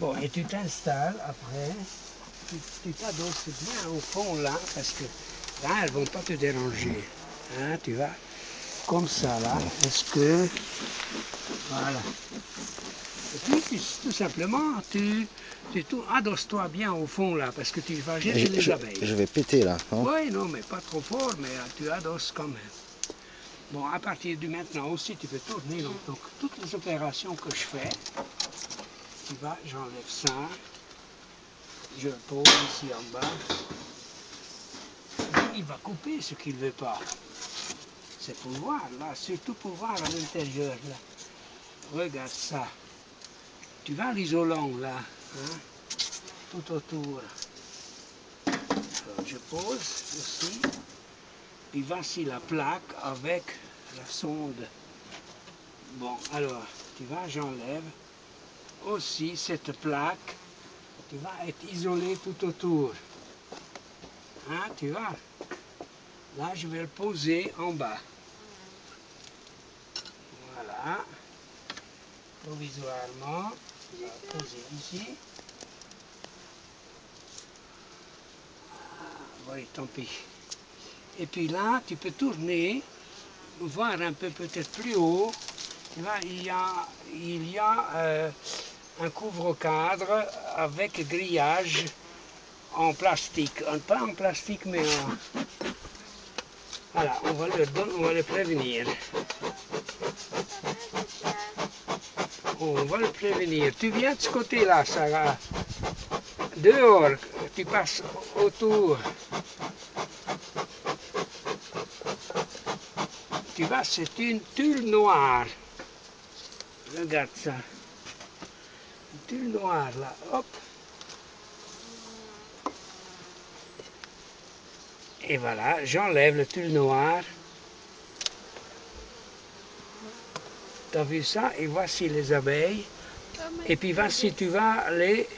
Bon, et tu t'installes après, tu t'adosses bien au fond là, parce que là, elles vont pas te déranger. Hein, tu vas comme ça là. Est-ce que. Voilà. Et puis, tout simplement, tu, tu adosse-toi bien au fond là, parce que tu vas Je, gêner les je- abeilles. je vais péter là. hein. Oui, non, mais pas trop fort, mais euh, tu adosses quand même. Bon, à partir de maintenant aussi, tu peux tourner. Donc, donc, toutes les opérations que je fais, tu vois, j'enlève ça, je le pose ici en bas. Il va couper ce qu'il ne veut pas. C'est pour voir, là, surtout pour voir à l'intérieur, là. Regarde ça. Tu vois l'isolant, là, hein, tout autour. Alors, je pose aussi. Puis voici la plaque avec la sonde. Bon, alors, tu vois, j'enlève aussi cette plaque qui va être isolée tout autour. Hein, tu vois? Là, je vais le poser en bas. Voilà. Provisoirement, vais le poser ici. Oui, tant pis. Et puis là, tu peux tourner, voir un peu peut-être plus haut. Il y a, il y a euh, un couvre-cadre avec grillage en plastique. Pas en plastique, mais en... Voilà, on va le, don- on va le prévenir. On va le prévenir. Tu viens de ce côté-là, Sarah. Dehors, tu passes autour. Tu vois, c'est une tulle noire. Regarde ça. Une tulle noire, là. Hop. Et voilà, j'enlève le tulle noir. T'as vu ça? Et voici les abeilles. Et puis voici, tu vas les,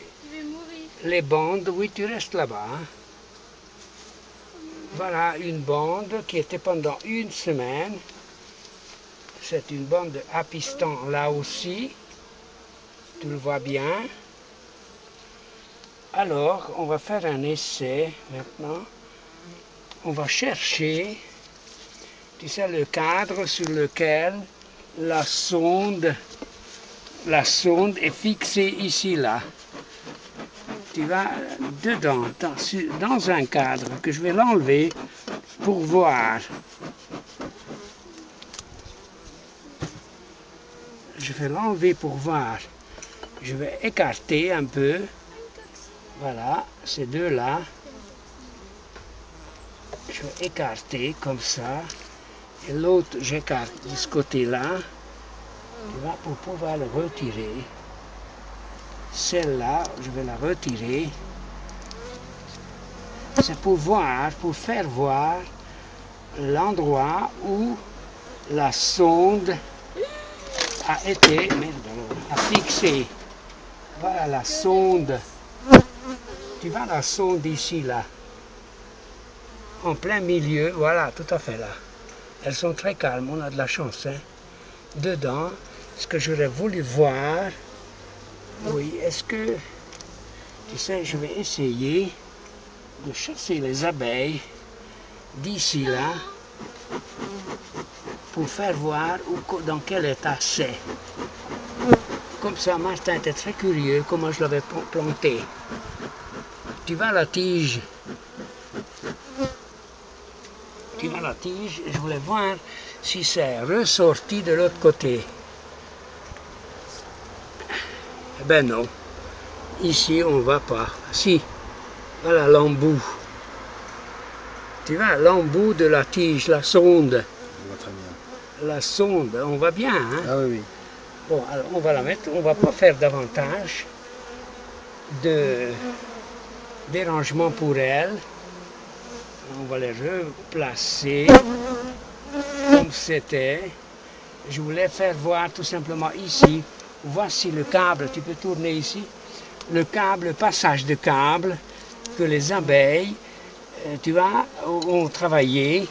les bandes. Oui, tu restes là-bas. hein. Voilà une bande qui était pendant une semaine. C'est une bande à piston là aussi. Tu le vois bien. Alors, on va faire un essai maintenant. On va chercher, tu sais, le cadre sur lequel la sonde, la sonde est fixée ici, là. Tu vas dedans, dans, dans un cadre que je vais l'enlever pour voir. Je vais l'enlever pour voir. Je vais écarter un peu. Voilà, ces deux-là. Je vais écarter comme ça. Et l'autre, j'écarte de ce côté-là. Pour pouvoir le retirer. Celle-là, je vais la retirer. C'est pour voir, pour faire voir l'endroit où la sonde a été, a fixé. Voilà la sonde. Tu vois la sonde ici, là. En plein milieu, voilà, tout à fait là. Elles sont très calmes, on a de la chance. Hein. Dedans, ce que j'aurais voulu voir, oui, est-ce que, tu sais, je vais essayer de chasser les abeilles d'ici là pour faire voir où, dans quel état c'est. Comme ça, Martin était très curieux comment je l'avais pl- planté. Tu vois la tige? La tige Je voulais voir si c'est ressorti de l'autre côté. Eh ben non. Ici, on ne va pas. Si. Voilà l'embout. Tu vois l'embout de la tige, la sonde. Je vois très bien. La sonde, on va bien, hein Ah oui, oui. Bon, alors on va la mettre, on va pas faire davantage de dérangement pour elle. On va les replacer comme c'était. Je voulais faire voir tout simplement ici. Voici le câble, tu peux tourner ici, le câble, passage de câble que les abeilles, euh, tu vois, ont travaillé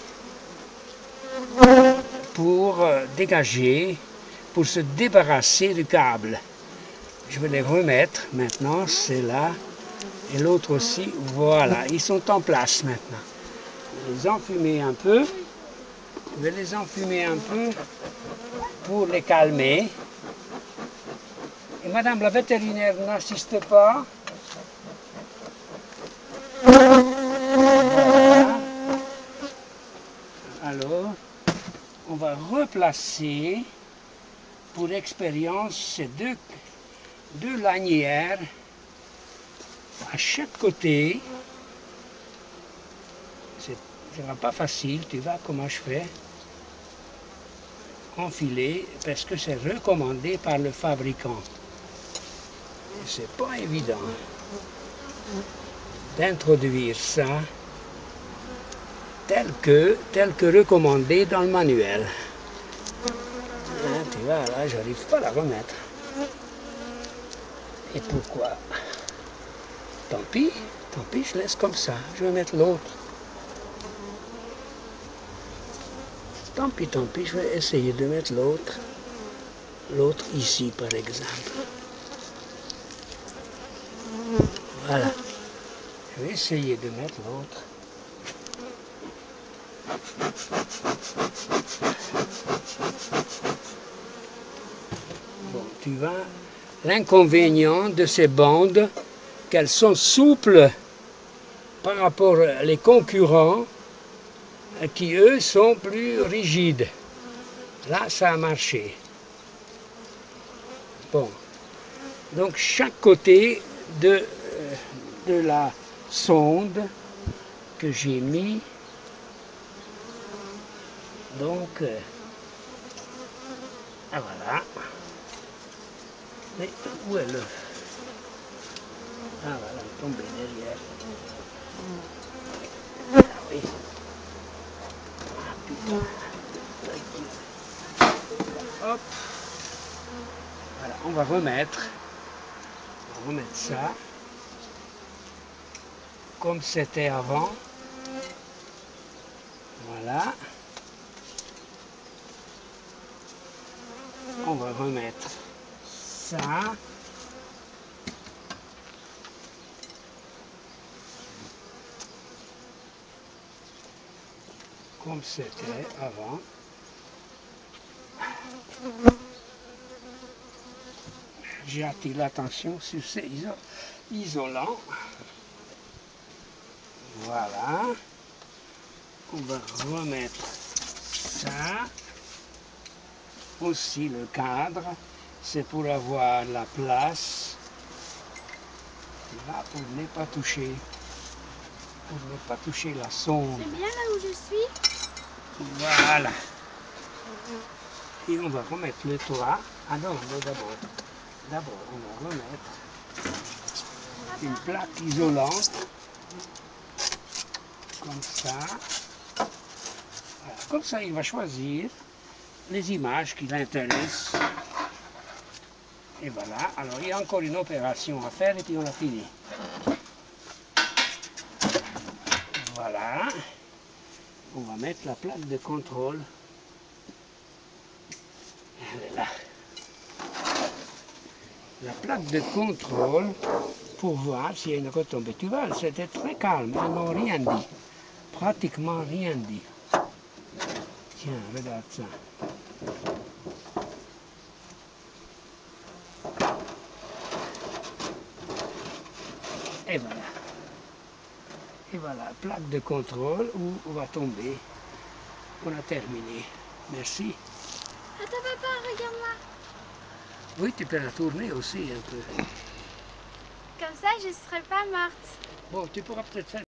pour euh, dégager, pour se débarrasser du câble. Je vais les remettre maintenant, c'est là, et l'autre aussi, voilà, ils sont en place maintenant. Les enfumer un peu, je vais les enfumer un peu pour les calmer. Et Madame la vétérinaire n'assiste pas. Alors, on va replacer pour expérience ces deux, deux lanières à chaque côté. Sera pas facile, tu vois comment je fais? Enfiler, parce que c'est recommandé par le fabricant. C'est pas évident d'introduire ça tel que, tel que recommandé dans le manuel. Hein, tu vois, là, j'arrive pas à la remettre. Et pourquoi? Tant pis, tant pis, je laisse comme ça. Je vais mettre l'autre. Tant pis, tant pis, je vais essayer de mettre l'autre. L'autre ici, par exemple. Voilà. Je vais essayer de mettre l'autre. Bon, tu vois, l'inconvénient de ces bandes, qu'elles sont souples par rapport aux concurrents qui, eux, sont plus rigides. Là, ça a marché. Bon. Donc, chaque côté de, euh, de la sonde que j'ai mis donc, euh, ah voilà. Mais où est le... Ah voilà, elle est tombée derrière. Ah oui. Hop. Voilà, on va remettre. On va remettre ça. Comme c'était avant. Voilà. on va remettre ça. Comme c'était avant. J'ai attiré l'attention sur ces isolants. Voilà. On va remettre ça aussi le cadre, c'est pour avoir la place là pour ne pas toucher pour ne pas toucher la sonde. C'est bien là où je suis? Voilà. Et on va remettre le toit. Ah non, d'abord. D'abord, on va remettre une plaque isolante. Comme ça. Comme ça, il va choisir les images qui l'intéressent. Et voilà, alors il y a encore une opération à faire et puis on a fini. Voilà. On va mettre la plaque de contrôle. Elle là. La plaque de contrôle pour voir s'il y a une retombée. Tu vois, c'était très calme, ils n'ont rien dit. Pratiquement rien dit. Tiens, regarde ça. Et voilà. Et voilà, plaque de contrôle où on va tomber. On a terminé. Merci. Attends papa, regarde-moi. Oui, tu peux la tourner aussi un peu. Comme ça, je ne serai pas morte. Bon, tu pourras peut-être faire